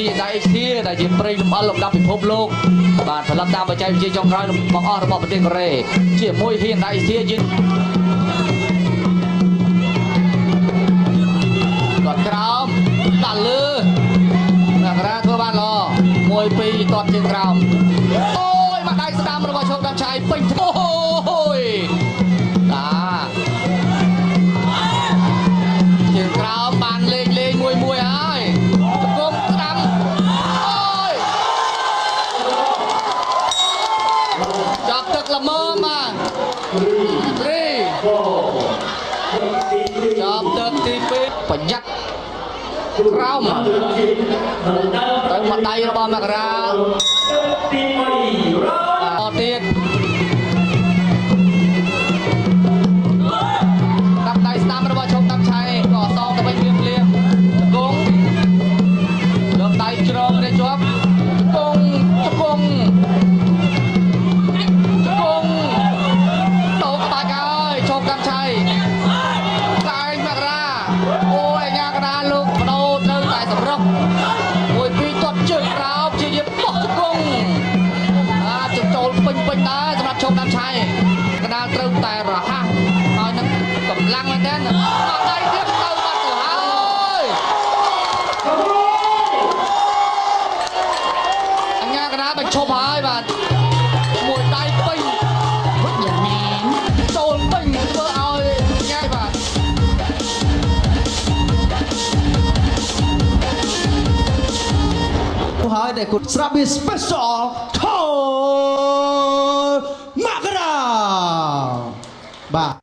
ហ៊ីដៃអេសធីដែលជាប្រេងលំអិលលំដាប់ពិភពលោកបាទផលិតតាមបច្ចេកវិទ្យាចុងក្រោយបង្អស់របស់ប្រទេសកូរ៉េជាមួយហ៊ីដៃអេសធីយើងគាត់ក្រោមដាក់លើអ្នករាធ្វើបានល្អមួយពីរតតជើងក្រោមអូយមកដៃស្ដាំរបស់ឈោកដាំឆៃពេញអូ ចាប់ទឹកល្មមបាទរីចាប់ទឹកទី2ប្រយ័ត្នក្រោមត្រូវមកដៃរបស់មករាអត់ទៀត អូយអាញាកដាលោកបដោតនៅតែសម្រុកមួយពីរទាត់ជើងក្រោមជាយាបោះគង់អាចចូលពេញពេញដែរសម្រាប់ឈុំតាំឆៃកដាលត្រូវតែរហ័សហើយនឹងកម្លាំងមែនទែនមកដៃទៀតទៅបាត់ទៅហើយអញ្ញាកដាលបញ្ឈប់ហើយបាទ ហើយដែលគាត់